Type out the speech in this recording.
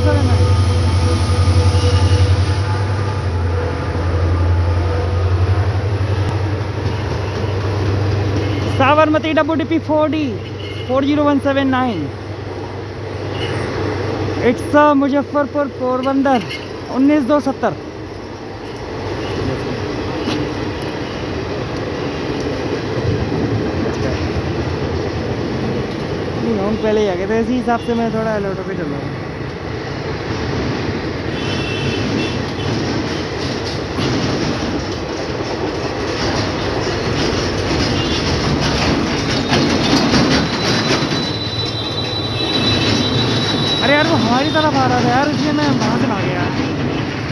Seven nine Sabarmati W D P four D four zero one seven nine it's Muzaffarpur Porbandar, उन्नीस दो सत्तर. पहले ही आ गए थे, इसी हिसाब से मैं थोड़ा एलोटो पे चल रहा हूँ। वो हमारी तरफ़ आ रहा था यार इसलिए मैं